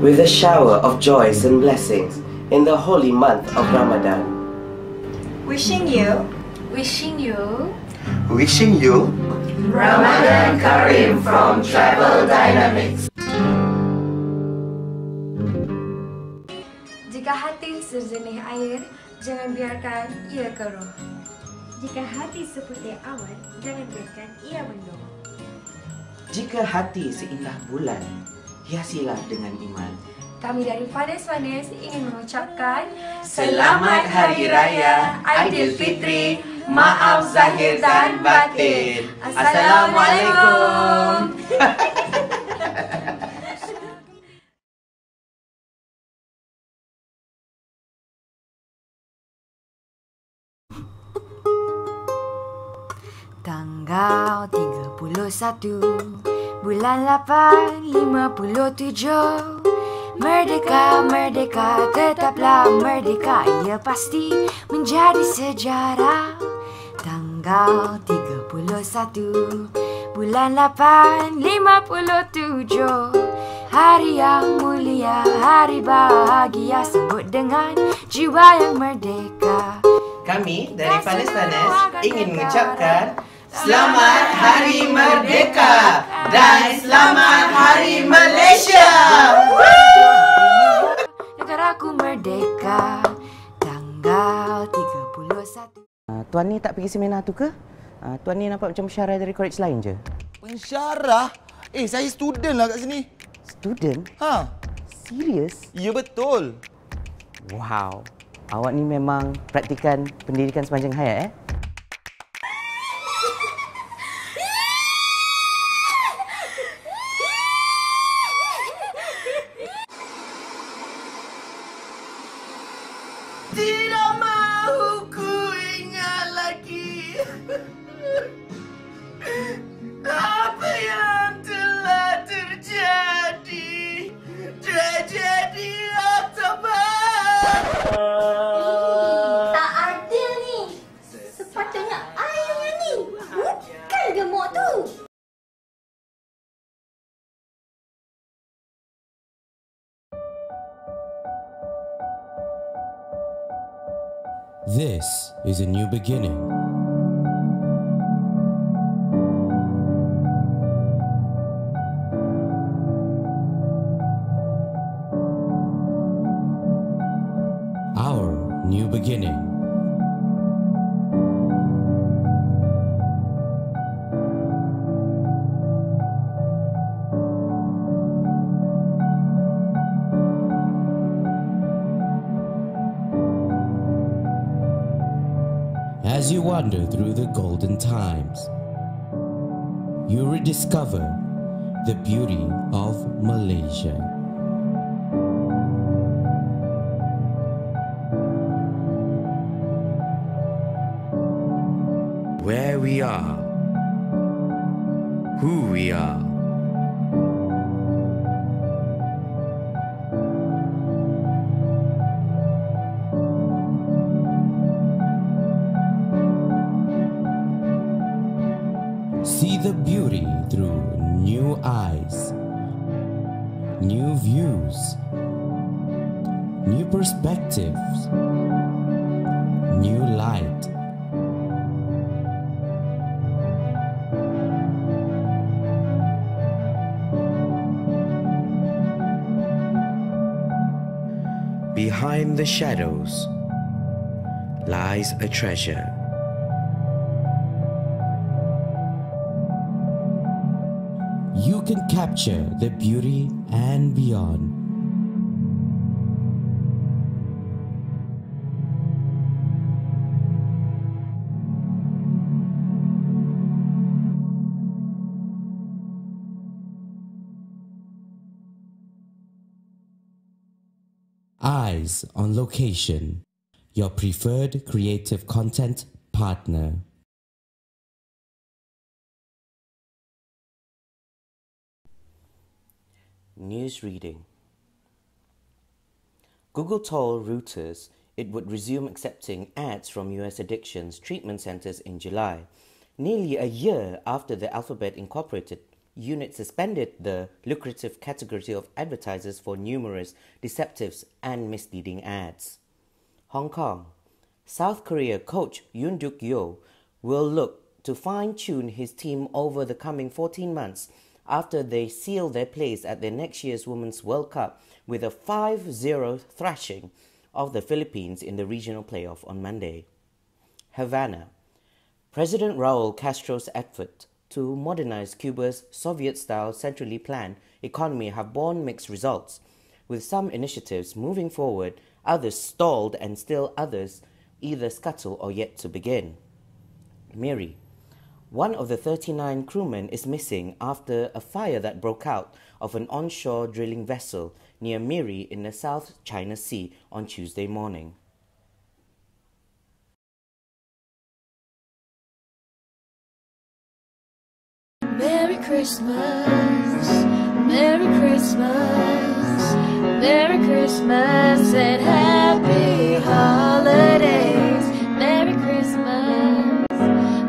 with a shower of joys and blessings in the holy month of Ramadan. Wishing you Wishing you Wishing you Ramadan Karim from Travel Dynamics. Jika hati sejenih air, jangan biarkan ia keruh. Jika hati seputih awan, jangan biarkan ia mendung. Jika hati seindah bulan, hiasilah dengan iman. Kami dari Fanes Fanes ingin mengucapkan Selamat Hari Raya Aidilfitri. Maaf zahir dan batin. Assalamualaikum. Tanggal 31 Bulan 8 57 Merdeka, merdeka, tetaplah merdeka. Ia pasti menjadi sejarah. Tanggal 31 Bulan 8 57 Hari yang mulia, hari bahagia. Sebut dengan jiwa yang merdeka. Kami dari Fanes ingin mengucapkan Selamat Hari Merdeka dan Selamat Hari Malaysia. Negaraku merdeka Tanggal 31 Uh, tuan ni tak pergi seminar tu ke? Uh, tuan ni nampak macam pensyarah dari college lain je. Pensyarah? Eh, saya student lah kat sini. Student? Ha? Serius? Ya betul. Wow. Awak ni memang praktikan pendidikan sepanjang hayat eh? This is a new beginning. Our new beginning. As you wander through the golden times, you rediscover the beauty of Malaysia. Where we are, who we are. Perspectives, new light. Behind the shadows lies a treasure. You can capture the beauty and beyond. Eyes on Location, your preferred creative content partner. News reading. Google told Reuters it would resume accepting ads from US addictions treatment centers in July, nearly a year after the Alphabet Incorporated unit suspended the lucrative category of advertisers for numerous deceptive and misleading ads. Hong Kong. South Korea coach Yoon Duk Yeo will look to fine tune his team over the coming 14 months after they seal their place at their next year's Women's World Cup with a 5 0 thrashing of the Philippines in the regional playoff on Monday. Havana. President Raul Castro's effort to modernize Cuba's Soviet style centrally planned economy have borne mixed results, with some initiatives moving forward, others stalled, and still others either scuttle or yet to begin. Miri. One of the 39 crewmen is missing after a fire that broke out of an onshore drilling vessel near Miri in the South China Sea on Tuesday morning. Christmas, Merry Christmas, Merry Christmas and Happy Holidays. Merry Christmas,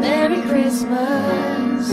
Merry Christmas,